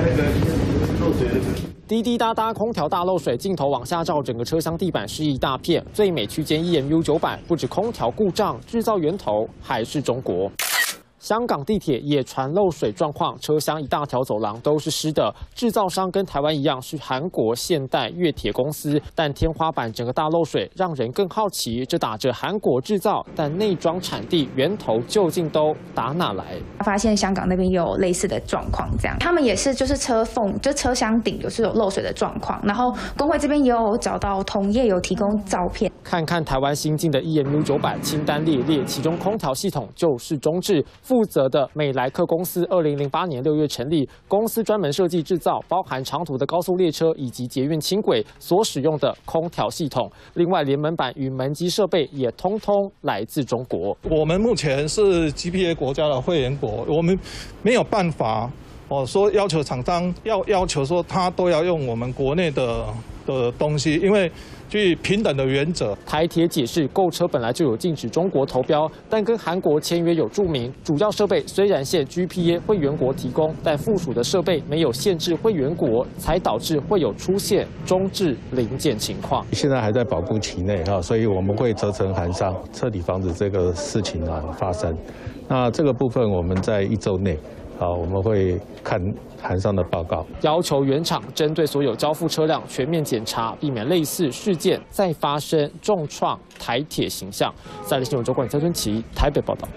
那个。滴滴答答空调大漏水，镜头往下照，整个车厢地板是一大片。最美区间 EMU 九百，不止空调故障，制造源头还是中国。香港地铁也传漏水状况，车厢一大条走廊都是湿的。制造商跟台湾一样是韩国现代越铁公司，但天花板整个大漏水，让人更好奇，这打着韩国制造，但内装产地源头究竟都打哪来？发现香港那边也有类似的状况，这样他们也是就是车缝就车厢顶有是有漏水的状况，然后工会这边也有找到同业有提供照片，看看台湾新进的 EMU 九百清单列列，其中空调系统就是中置。负责的美莱克公司，二零零八年六月成立，公司专门设计制造包含长途的高速列车以及捷运轻轨所使用的空调系统。另外，连门板与门机设备也通通来自中国。我们目前是 GPA 国家的会员国，我们没有办法哦说要求厂商要要求说他都要用我们国内的的东西，因为。据平等的原则，台铁解释，购车本来就有禁止中国投标，但跟韩国签约有注明，主要设备虽然限 GPA 会员国提供，但附属的设备没有限制会员国，才导致会有出现中置零件情况。现在还在保护期内啊，所以我们会责成韩商彻底防止这个事情啊发生。那这个部分我们在一周内。好，我们会看函上的报告，要求原厂针对所有交付车辆全面检查，避免类似事件再发生，重创台铁形象。三立新闻周冠周春奇台北报道。